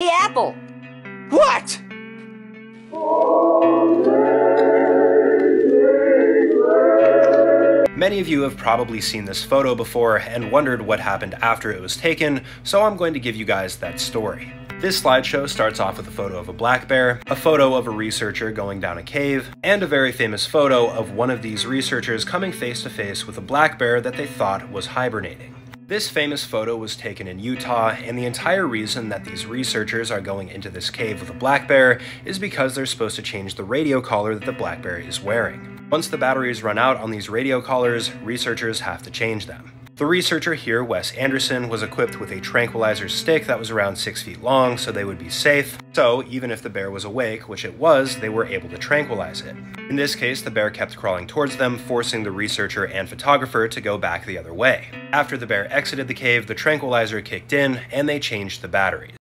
the apple. What? Many of you have probably seen this photo before and wondered what happened after it was taken, so I'm going to give you guys that story. This slideshow starts off with a photo of a black bear, a photo of a researcher going down a cave, and a very famous photo of one of these researchers coming face to face with a black bear that they thought was hibernating. This famous photo was taken in Utah, and the entire reason that these researchers are going into this cave with a black bear is because they're supposed to change the radio collar that the black bear is wearing. Once the batteries run out on these radio collars, researchers have to change them. The researcher here, Wes Anderson, was equipped with a tranquilizer stick that was around 6 feet long so they would be safe, so even if the bear was awake, which it was, they were able to tranquilize it. In this case, the bear kept crawling towards them, forcing the researcher and photographer to go back the other way. After the bear exited the cave, the tranquilizer kicked in, and they changed the batteries.